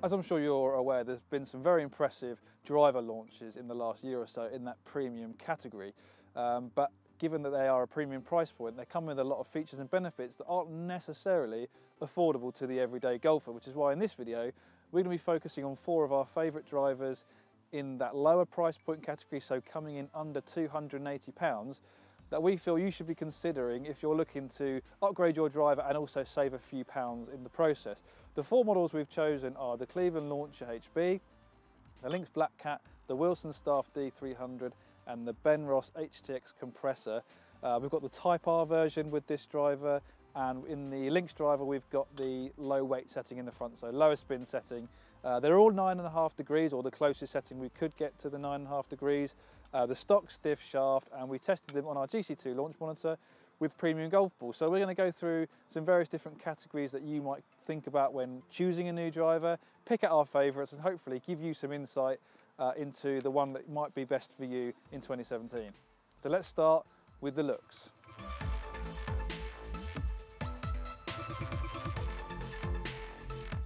As I'm sure you're aware, there's been some very impressive driver launches in the last year or so in that premium category. Um, but given that they are a premium price point, they come with a lot of features and benefits that aren't necessarily affordable to the everyday golfer, which is why in this video, we're gonna be focusing on four of our favorite drivers in that lower price point category, so coming in under 280 pounds, that we feel you should be considering if you're looking to upgrade your driver and also save a few pounds in the process. The four models we've chosen are the Cleveland Launcher HB, the Lynx Black Cat, the Wilson Staff D300 and the Benross HTX compressor. Uh, we've got the Type R version with this driver and in the Lynx driver we've got the low weight setting in the front, so lower spin setting. Uh, they're all nine and a half degrees or the closest setting we could get to the nine and a half degrees. Uh, the stock stiff shaft and we tested them on our GC2 launch monitor with premium golf balls. So we're going to go through some various different categories that you might think about when choosing a new driver, pick out our favourites and hopefully give you some insight uh, into the one that might be best for you in 2017. So let's start with the looks.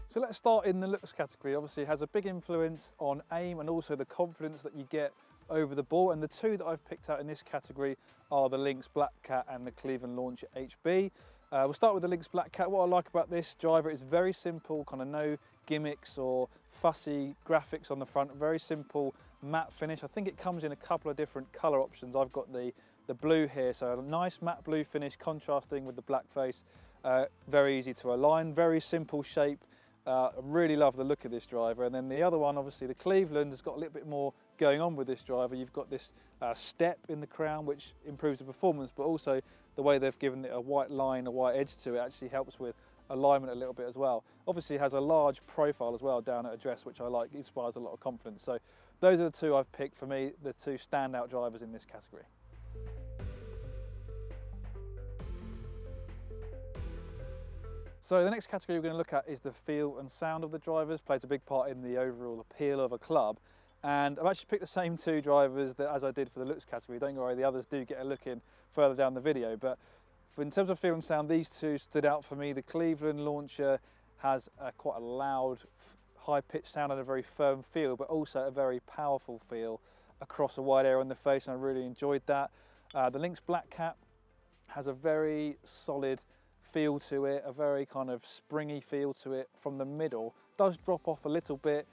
So let's start in the looks category. Obviously it has a big influence on aim and also the confidence that you get over the ball. And the two that I've picked out in this category are the Lynx Black Cat and the Cleveland Launcher HB. Uh, we'll start with the Lynx Black Cat. What I like about this driver is very simple, kind of no gimmicks or fussy graphics on the front, very simple matte finish. I think it comes in a couple of different color options. I've got the, the blue here, so a nice matte blue finish contrasting with the black face. Uh, very easy to align, very simple shape. Uh, really love the look of this driver. And then the other one, obviously the Cleveland has got a little bit more going on with this driver. You've got this uh, step in the crown, which improves the performance, but also the way they've given it a white line, a white edge to it actually helps with alignment a little bit as well. Obviously has a large profile as well down at address, which I like, inspires a lot of confidence. So those are the two I've picked for me, the two standout drivers in this category. So the next category we're going to look at is the feel and sound of the drivers, plays a big part in the overall appeal of a club. And I've actually picked the same two drivers that as I did for the looks category. Don't worry, the others do get a look in further down the video. But in terms of feel and sound, these two stood out for me. The Cleveland Launcher has a, quite a loud, high-pitched sound and a very firm feel, but also a very powerful feel across a wide area on the face, and I really enjoyed that. Uh, the Lynx Black Cat has a very solid feel to it, a very kind of springy feel to it from the middle. Does drop off a little bit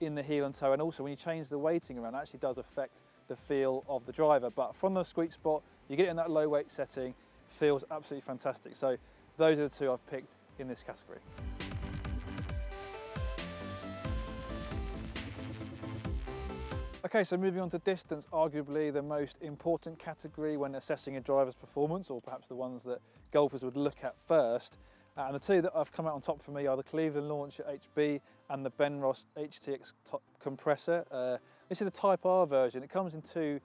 in the heel and toe and also when you change the weighting around, actually does affect the feel of the driver. But from the sweet spot, you get it in that low weight setting, feels absolutely fantastic. So those are the two I've picked in this category. Okay, so moving on to distance, arguably the most important category when assessing a driver's performance, or perhaps the ones that golfers would look at first. Uh, and the two that have come out on top for me are the Cleveland Launcher HB and the Benross HTX compressor. Uh, this is the Type R version. It comes in two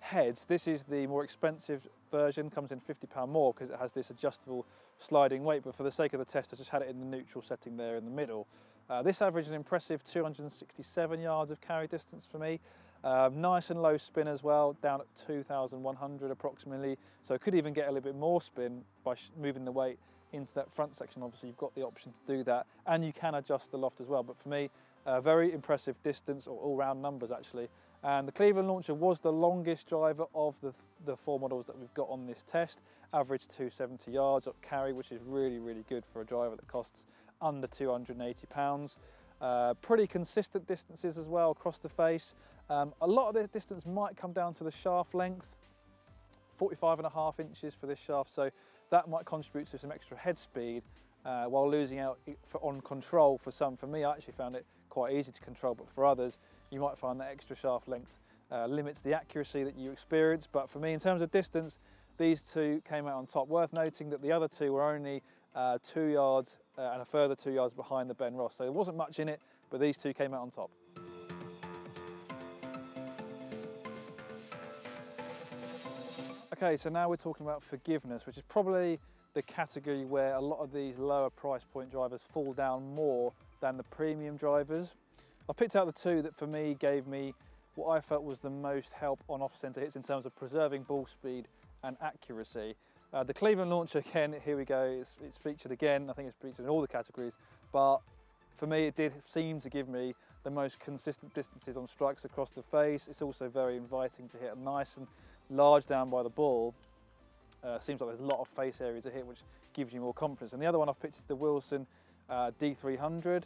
heads. This is the more expensive version, comes in £50 more because it has this adjustable sliding weight, but for the sake of the test, I just had it in the neutral setting there in the middle. Uh, this averaged an impressive 267 yards of carry distance for me. Um, nice and low spin as well, down at 2,100 approximately. So could even get a little bit more spin by moving the weight into that front section. Obviously you've got the option to do that and you can adjust the loft as well. But for me, a very impressive distance or all round numbers actually. And the Cleveland Launcher was the longest driver of the, the four models that we've got on this test. Average 270 yards up carry, which is really, really good for a driver that costs under 280 pounds. Uh, pretty consistent distances as well across the face. Um, a lot of the distance might come down to the shaft length, 45 and a half inches for this shaft, so that might contribute to some extra head speed uh, while losing out for, on control for some. For me, I actually found it quite easy to control, but for others, you might find that extra shaft length uh, limits the accuracy that you experience. But for me, in terms of distance, these two came out on top. Worth noting that the other two were only uh, two yards uh, and a further two yards behind the Benross. So there wasn't much in it, but these two came out on top. Okay, so now we're talking about forgiveness, which is probably the category where a lot of these lower price point drivers fall down more than the premium drivers. I picked out the two that for me gave me what I felt was the most help on off-centre hits in terms of preserving ball speed and accuracy. Uh, the Cleveland Launcher again, here we go, it's, it's, featured again, I think it's featured in all the categories, but for me, it did seem to give me the most consistent distances on strikes across the face. It's also very inviting to hit a nice and large down by the ball. Uh, seems like there's a lot of face area to hit, which gives you more confidence. And the other one I've picked is the Wilson uh, D300.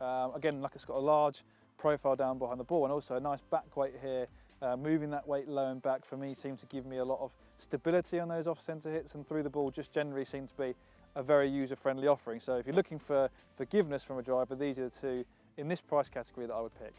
Um, again, like it's got a large profile down behind the ball and also a nice back weight here. Uh, moving that weight low and back for me seems to give me a lot of stability on those off-centre hits and through the ball just generally seemed to be a very user-friendly offering. So if you're looking for forgiveness from a driver, these are the two in this price category that I would pick.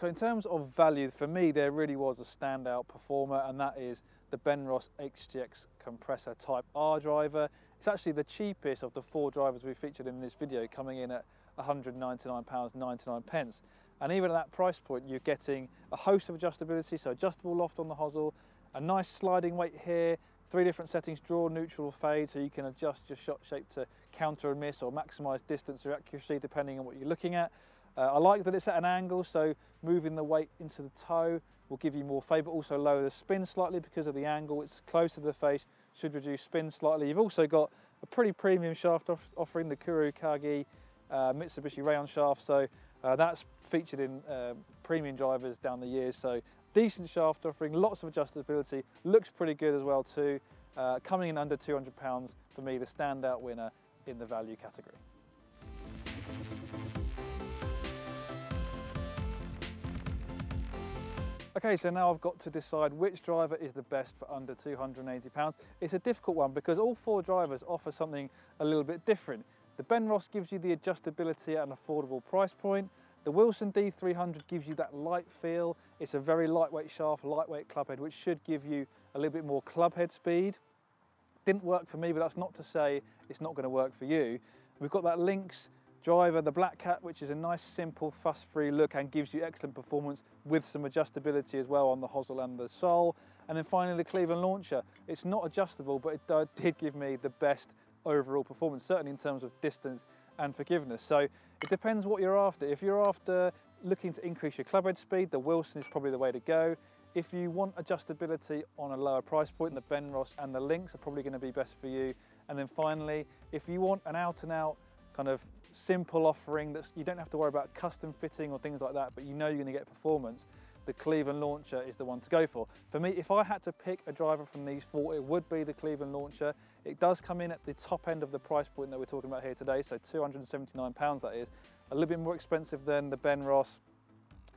So in terms of value, for me, there really was a standout performer, and that is the Benross HTX Compressor Type R driver. It's actually the cheapest of the four drivers we featured in this video, coming in at £199.99. pence. And even at that price point, you're getting a host of adjustability, so adjustable loft on the hosel, a nice sliding weight here, three different settings, draw, neutral, fade, so you can adjust your shot shape to counter and miss or maximize distance or accuracy depending on what you're looking at. Uh, I like that it's at an angle, so moving the weight into the toe will give you more fade, but also lower the spin slightly because of the angle. It's close to the face, should reduce spin slightly. You've also got a pretty premium shaft off offering the Kuro Kage uh, Mitsubishi Rayon shaft, so uh, that's featured in uh, premium drivers down the years. So decent shaft offering, lots of adjustability, looks pretty good as well too. Uh, coming in under 200 pounds for me, the standout winner in the value category. Okay, so now I've got to decide which driver is the best for under 280 pounds. It's a difficult one because all four drivers offer something a little bit different. The Benross gives you the adjustability at an affordable price point. The Wilson D300 gives you that light feel. It's a very lightweight shaft, lightweight club head, which should give you a little bit more club head speed. Didn't work for me, but that's not to say it's not gonna work for you. We've got that Lynx driver, the Black Cat, which is a nice, simple, fuss-free look and gives you excellent performance with some adjustability as well on the hosel and the sole. And then finally, the Cleveland Launcher. It's not adjustable, but it did give me the best overall performance, certainly in terms of distance and forgiveness. So it depends what you're after. If you're after looking to increase your club head speed, the Wilson is probably the way to go. If you want adjustability on a lower price point, the Benross and the Lynx are probably going to be best for you. And then finally, if you want an out and out kind of simple offering that you don't have to worry about custom fitting or things like that, but you know you're gonna get performance, the Cleveland Launcher is the one to go for. For me, if I had to pick a driver from these four, it would be the Cleveland Launcher. It does come in at the top end of the price point that we're talking about here today, so 279 pounds that is. A little bit more expensive than the Benross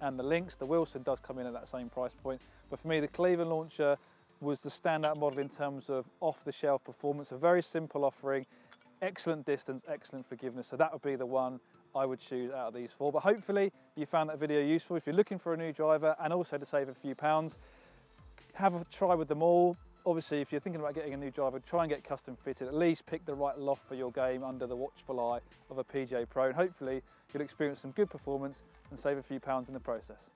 and the Lynx. The Wilson does come in at that same price point. But for me, the Cleveland Launcher was the standout model in terms of off-the-shelf performance, a very simple offering excellent distance, excellent forgiveness. So that would be the one I would choose out of these four. But hopefully you found that video useful. If you're looking for a new driver and also to save a few pounds, have a try with them all. Obviously, if you're thinking about getting a new driver, try and get custom fitted. At least pick the right loft for your game under the watchful eye of a PGA Pro. And hopefully you'll experience some good performance and save a few pounds in the process.